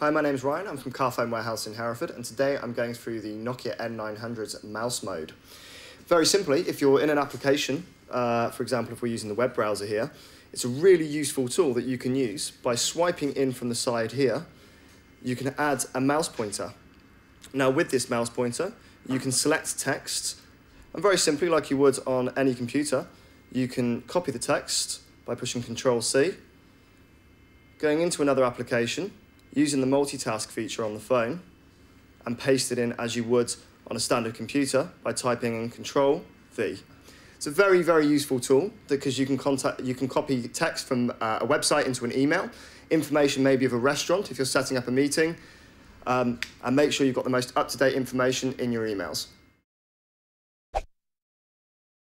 Hi, my name is Ryan. I'm from Carphone Warehouse in Hereford, and today I'm going through the Nokia N900's mouse mode. Very simply, if you're in an application, uh, for example, if we're using the web browser here, it's a really useful tool that you can use. By swiping in from the side here, you can add a mouse pointer. Now, with this mouse pointer, you can select text, and very simply, like you would on any computer, you can copy the text by pushing Control C, going into another application, using the multitask feature on the phone and paste it in as you would on a standard computer by typing in Control V. It's a very, very useful tool because you can contact, you can copy text from uh, a website into an email, information maybe of a restaurant if you're setting up a meeting, um, and make sure you've got the most up-to-date information in your emails.